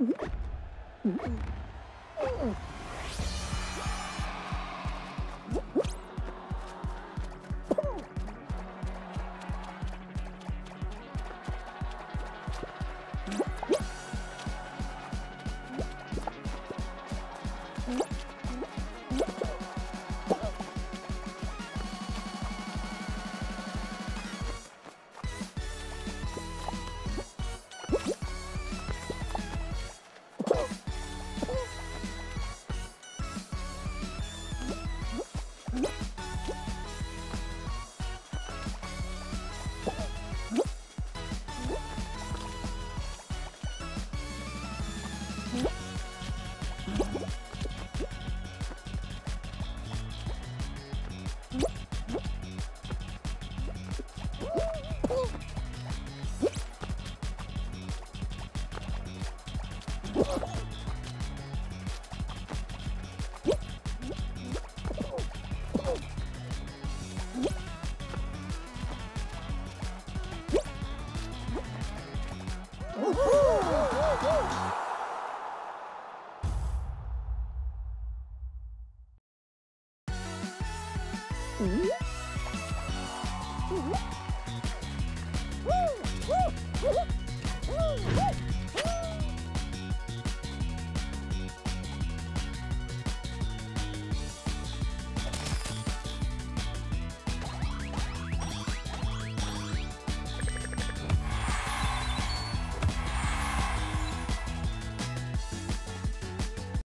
Mm-hmm. Woo!